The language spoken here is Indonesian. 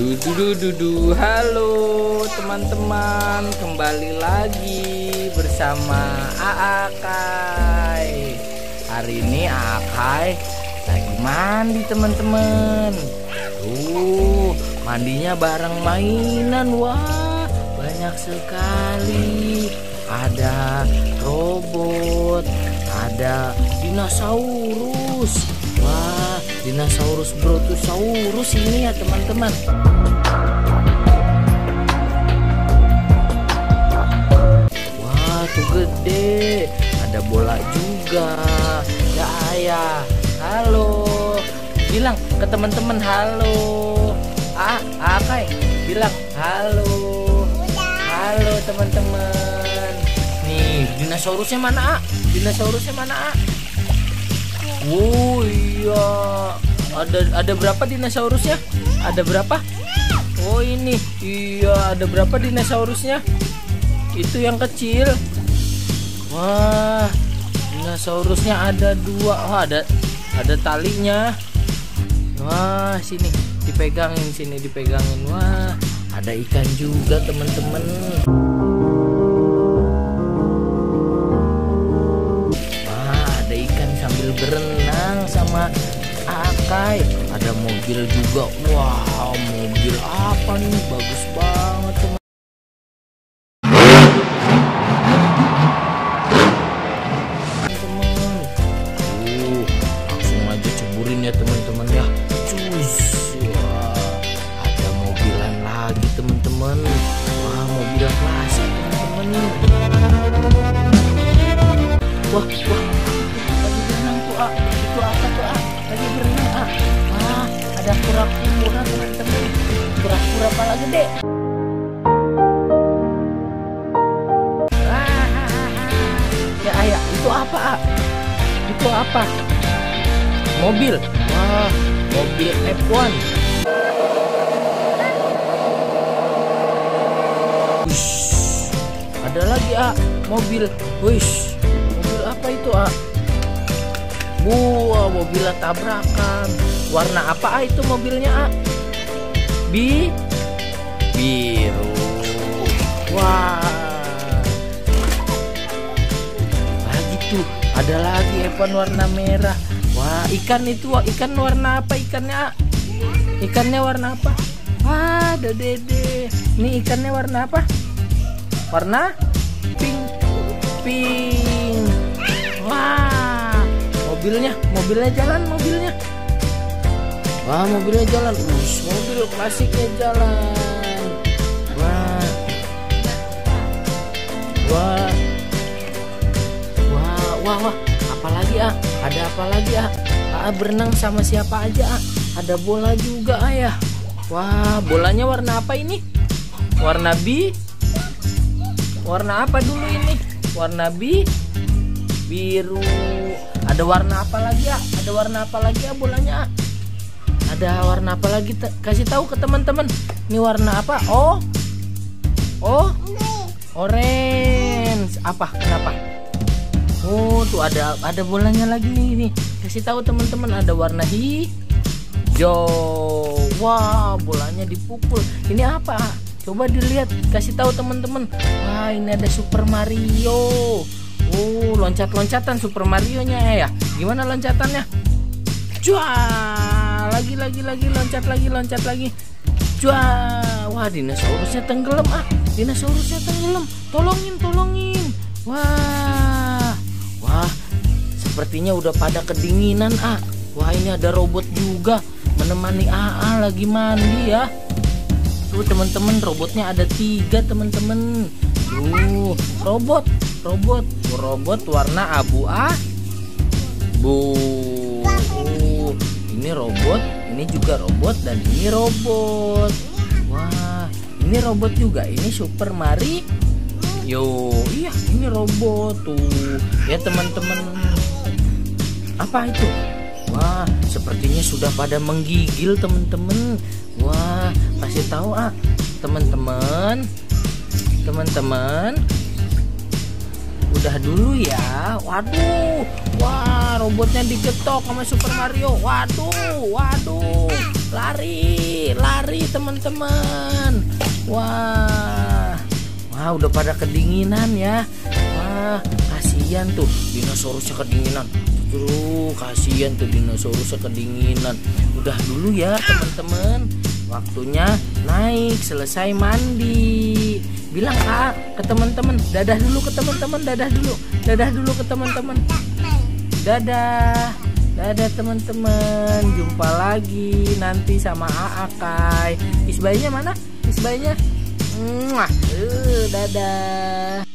Dudu dudu dudu. Halo teman-teman, kembali lagi bersama Aakai. Hari ini Aakai lagi mandi teman-teman. Tuh, mandinya bareng mainan. Wah, banyak sekali. Ada robot, ada dinosaurus. Dinosaurus brontosaurus ini ya teman-teman. Wah, tuh gede. Ada bola juga. Ya ayah. Halo. Bilang ke teman-teman halo. Ah, Akai bilang halo. Halo teman-teman. Nih, dinosaurusnya mana, A? Dinosaurusnya mana, A? Oh iya. Ada ada berapa dinosaurusnya? Ada berapa? Oh ini. Iya, ada berapa dinosaurusnya? Itu yang kecil. Wah, dinosaurusnya ada dua. Oh, ada ada talinya. Wah, sini dipegangin sini dipegangin. Wah, ada ikan juga, teman-teman. Ada mobil juga. Wow, mobil apa nih? Bagus banget, teman Kura-kura pala gede. Ya ayah, itu apa? Itu apa? Mobil. Wah, mobil F1. Wish. Ada lagi ah, mobil. Wish. Mobil apa itu ah? Wah, mobilnya tabrakan. Warna apa ah itu mobilnya ah? Bi biru. Wah. lagi tuh ada lagi Evan warna merah. Wah ikan itu ikan warna apa? Ikannya ikannya warna apa? Wah dede ini ikannya warna apa? Warna pink. Pink. Wah mobilnya mobilnya jalan mobilnya. Wah mobilnya jalan. Ush, mobil klasiknya jalan wah Wah, wah, wah. Apalagi ah? Ada apa lagi ah? Ah berenang sama siapa aja ah? Ada bola juga ah ya. Wah, bolanya warna apa ini? Warna bi? Warna apa dulu ini? Warna bi? Biru. Ada warna apa lagi ah? Ada warna apa lagi ah bolanya ah? Ada warna apa lagi? Kasih tahu ke teman-teman. Ini warna apa? Oh. Oh. Orange. Apa? Kenapa? Oh, tuh ada ada bolanya lagi nih. Kasih tahu teman-teman ada warna hijau. Wah, bolanya dipukul. Ini apa? Coba dilihat, kasih tahu teman-teman. Wah, ini ada Super Mario. Oh, loncat-loncatan Super Mario-nya ya. Gimana loncatannya? Cuah, lagi lagi lagi loncat lagi loncat lagi. Cuah, wah dinosaurusnya tenggelam ah. Dinosaurusnya tenggelam. Tolongin, tolongin. Wah. Wah, sepertinya udah pada kedinginan ah. Wah ini ada robot juga menemani AA lagi mandi ya. Tuh teman-teman robotnya ada tiga teman-teman. Tuh robot, robot, robot warna abu ah. Bu. Oh, ini robot, ini juga robot dan ini robot. Wah, ini robot juga. Ini Super Mario. Yo, iya ini robot tuh. Ya teman-teman. Apa itu? Wah, sepertinya sudah pada menggigil teman-teman. Wah, kasih tahu ah, teman-teman. Teman-teman. Udah dulu ya. Waduh. Wah, robotnya digetok sama Super Mario. Waduh, waduh. Lari, lari. teman-teman wah wah udah pada kedinginan ya. Wah kasihan tuh dinosaurusnya kedinginan tuh kasihan tuh dinosaurusnya kedinginan udah dulu ya teman-teman. Waktunya naik selesai mandi. Bilang kak ke teman-teman. Dadah dulu ke teman-teman dadah dulu. Dadah dulu ke teman-teman. Dadah. Dadah teman-teman. Jumpa lagi nanti sama Aakai isbainya mana? Isbainya Mwah. Uh, dadah